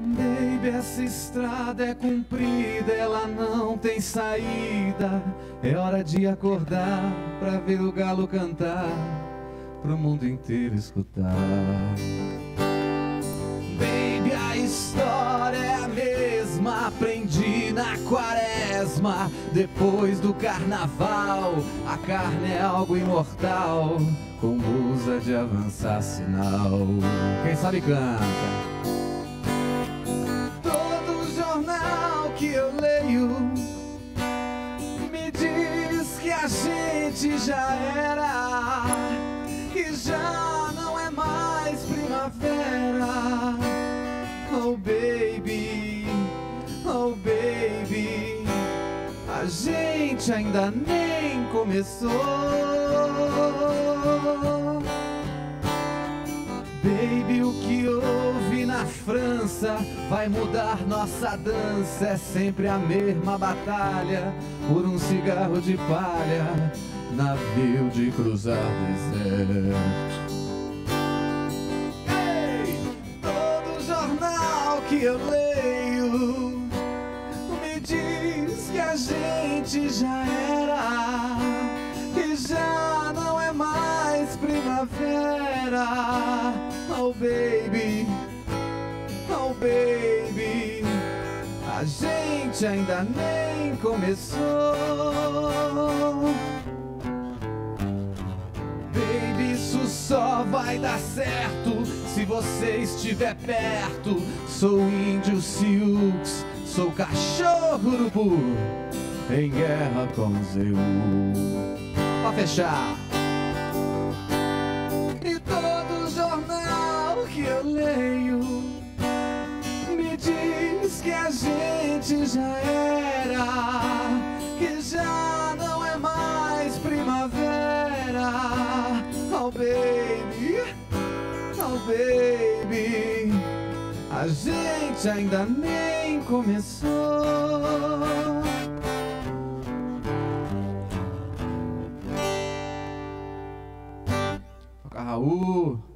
Baby, essa estrada é comprida, ela não tem saída. É hora de acordar pra ver o galo cantar, pro mundo inteiro escutar. Baby, a história é a mesma, aprendi na quaresma. Depois do carnaval, a carne é algo imortal, como usa de avançar sinal. Quem sabe canta. Que eu leio me diz que a gente já era, que já não é mais primavera. Oh baby, oh baby, a gente ainda nem começou. Baby, o que houve na França vai mudar nossa dança. É sempre a mesma batalha por um cigarro de palha, navio de cruzar deserto. Ei, todo jornal que eu leio me diz que a gente já era, que já não é mais primavera. Oh baby, baby, a gente ainda nem começou. Baby, isso só vai dar certo se você estiver perto. Sou índio Sioux, sou cachorro urubu em guerra com Zeu. Pra fechar. E todo jornal que eu leio que a gente já era, que já não é mais primavera. Oh baby, oh baby, a gente ainda nem começou. Raul.